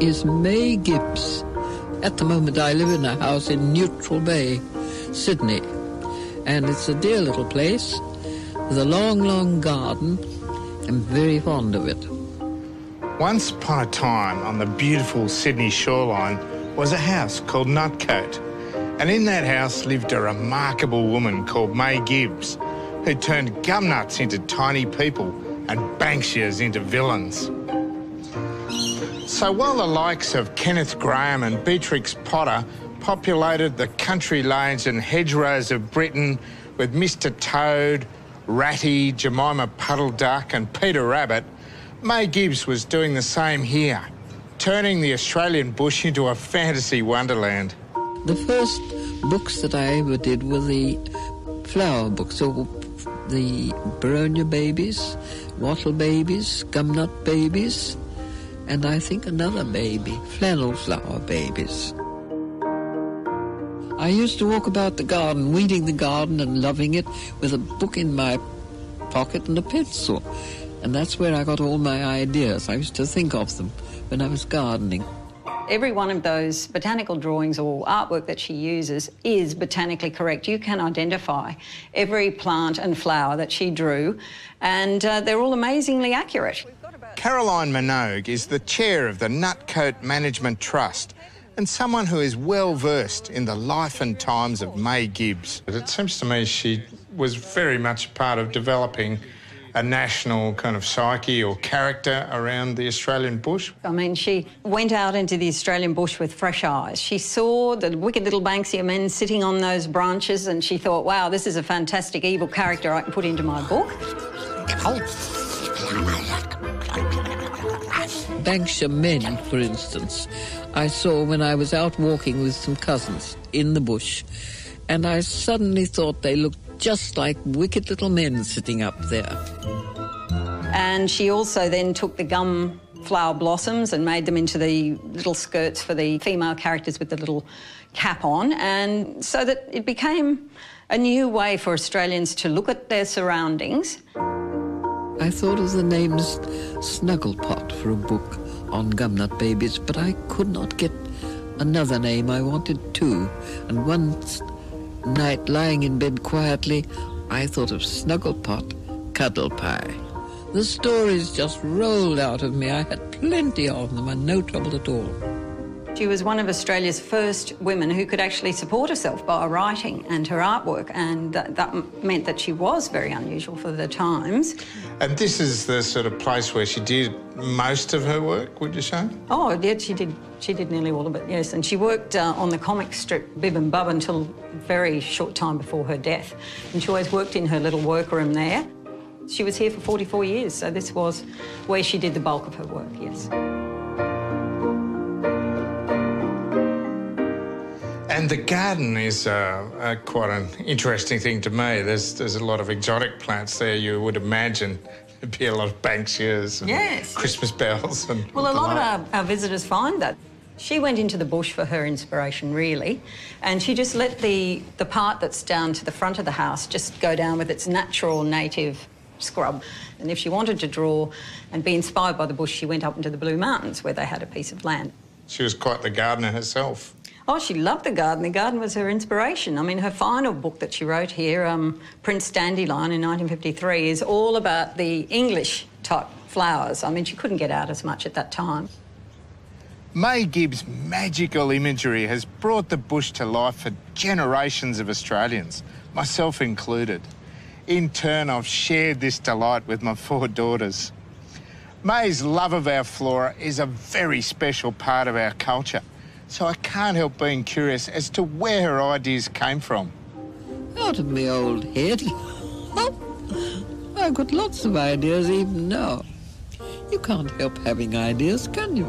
is May Gibbs. At the moment, I live in a house in Neutral Bay, Sydney. And it's a dear little place with a long, long garden. I'm very fond of it. Once upon a time on the beautiful Sydney shoreline was a house called Nutcote. And in that house lived a remarkable woman called May Gibbs, who turned gumnuts into tiny people and Banksias into villains. So while the likes of Kenneth Grahame and Beatrix Potter populated the country lanes and hedgerows of Britain with Mr Toad, Ratty, Jemima Puddle Duck and Peter Rabbit, May Gibbs was doing the same here, turning the Australian bush into a fantasy wonderland. The first books that I ever did were the flower books, or the Boronia babies, wattle babies, gumnut babies, and I think another baby, flannel flower babies. I used to walk about the garden, weeding the garden and loving it, with a book in my pocket and a pencil. And that's where I got all my ideas. I used to think of them when I was gardening. Every one of those botanical drawings or artwork that she uses is botanically correct. You can identify every plant and flower that she drew, and uh, they're all amazingly accurate. Caroline Minogue is the chair of the Nutcote Management Trust and someone who is well versed in the life and times of May Gibbs. It seems to me she was very much part of developing a national kind of psyche or character around the Australian bush. I mean, she went out into the Australian bush with fresh eyes. She saw the wicked little Banksia men sitting on those branches and she thought, wow, this is a fantastic evil character I can put into my book. Oh. Banksia men, for instance, I saw when I was out walking with some cousins in the bush, and I suddenly thought they looked just like wicked little men sitting up there. And she also then took the gum flower blossoms and made them into the little skirts for the female characters with the little cap on, and so that it became a new way for Australians to look at their surroundings. I thought of the names Snugglepot for a book on gumnut babies, but I could not get another name. I wanted two, and one night, lying in bed quietly, I thought of Snugglepot, Cuddlepie. The stories just rolled out of me. I had plenty of them and no trouble at all. She was one of Australia's first women who could actually support herself by writing and her artwork, and that, that, meant that she was very unusual for the times. And this is the sort of place where she did most of her work, would you say? Oh, yeah, she did. She did nearly all of it, yes. And she worked uh, on the comic strip Bib and Bub until a very short time before her death. And she always worked in her little workroom there. She was here for 44 years, so this was where she did the bulk of her work, yes. And the garden is uh, uh, quite an interesting thing to me. There's there's a lot of exotic plants there. You would imagine there'd be a lot of banksias and yes. Christmas bells and. Well, a lot of our, our visitors find that. She went into the bush for her inspiration, really, and she just let the, the part that's down to the front of the house just go down with its natural native scrub. And if she wanted to draw and be inspired by the bush, she went up into the Blue Mountains where they had a piece of land. She was quite the gardener herself. Oh, she loved the garden. The garden was her inspiration. I mean, her final book that she wrote here, um, Prince Dandelion in 1953, is all about the English type flowers. I mean, she couldn't get out as much at that time. May Gibbs' magical imagery has brought the bush to life for generations of Australians, myself included. In turn, I've shared this delight with my four daughters. May's love of our flora is a very special part of our culture. So I can't help being curious as to where her ideas came from. Out of my old head. I've got lots of ideas even now. You can't help having ideas, can you?